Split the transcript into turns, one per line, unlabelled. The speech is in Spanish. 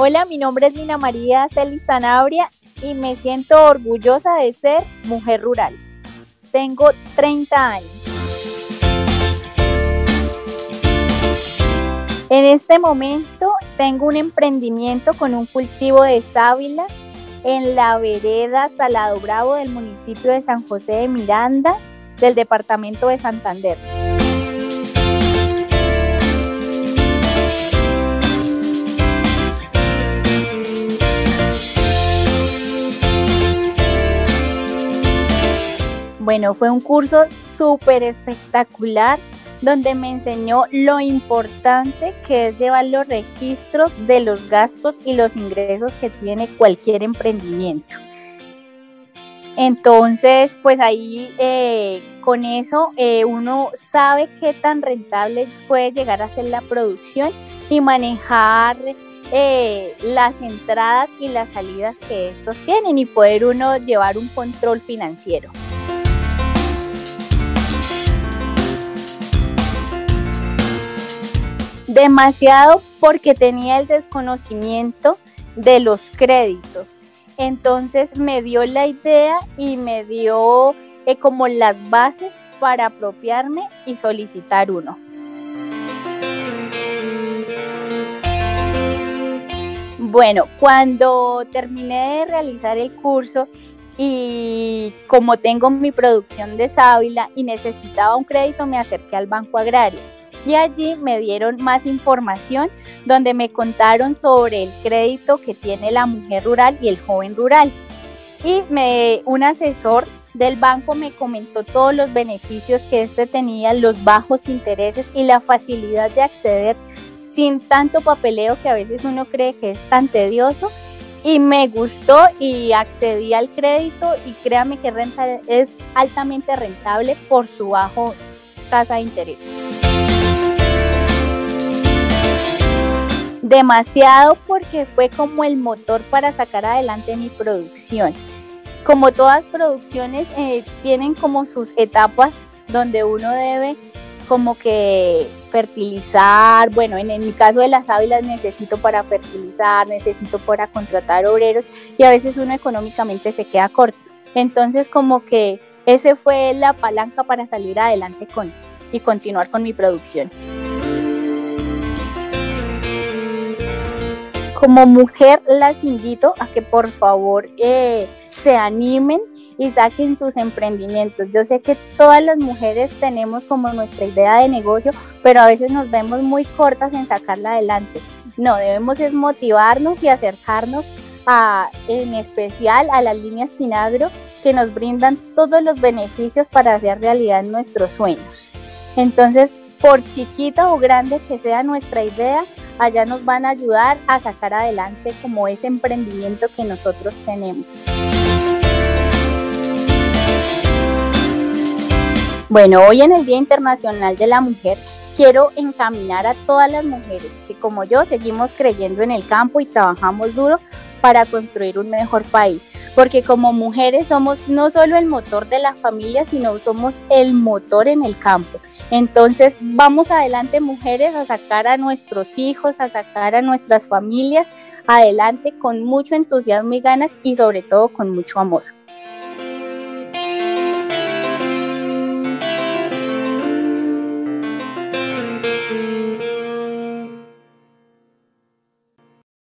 Hola, mi nombre es Lina María Celis Sanabria y me siento orgullosa de ser mujer rural. Tengo 30 años. En este momento tengo un emprendimiento con un cultivo de sábila en la vereda Salado Bravo del municipio de San José de Miranda del departamento de Santander. Bueno, fue un curso súper espectacular donde me enseñó lo importante que es llevar los registros de los gastos y los ingresos que tiene cualquier emprendimiento. Entonces, pues ahí eh, con eso eh, uno sabe qué tan rentable puede llegar a ser la producción y manejar eh, las entradas y las salidas que estos tienen y poder uno llevar un control financiero. Demasiado porque tenía el desconocimiento de los créditos. Entonces me dio la idea y me dio eh, como las bases para apropiarme y solicitar uno. Bueno, cuando terminé de realizar el curso y como tengo mi producción de sábila y necesitaba un crédito, me acerqué al Banco Agrario y allí me dieron más información donde me contaron sobre el crédito que tiene la mujer rural y el joven rural. Y me, un asesor del banco me comentó todos los beneficios que este tenía, los bajos intereses y la facilidad de acceder sin tanto papeleo que a veces uno cree que es tan tedioso. Y me gustó y accedí al crédito y créame que renta es altamente rentable por su bajo tasa de interés. Demasiado porque fue como el motor para sacar adelante mi producción. Como todas producciones eh, tienen como sus etapas donde uno debe como que fertilizar, bueno, en, mi caso de las ávilas necesito para fertilizar, necesito para contratar obreros y a veces uno económicamente se queda corto. Entonces como que ese fue la palanca para salir adelante con y continuar con mi producción. Como mujer las invito a que por favor eh, se animen y saquen sus emprendimientos. Yo sé que todas las mujeres tenemos como nuestra idea de negocio, pero a veces nos vemos muy cortas en sacarla adelante. No, debemos es motivarnos y acercarnos a, en especial a las líneas Finagro que nos brindan todos los beneficios para hacer realidad nuestros sueños. Entonces, por chiquita o grande que sea nuestra idea, allá nos van a ayudar a sacar adelante como ese emprendimiento que nosotros tenemos. Bueno, hoy en el Día Internacional de la Mujer quiero encaminar a todas las mujeres que como yo seguimos creyendo en el campo y trabajamos duro para construir un mejor país. Porque como mujeres somos no solo el motor de la familia, sino somos el motor en el campo. Entonces vamos adelante mujeres a sacar a nuestros hijos, a sacar a nuestras familias adelante con mucho entusiasmo y ganas y sobre todo con mucho amor.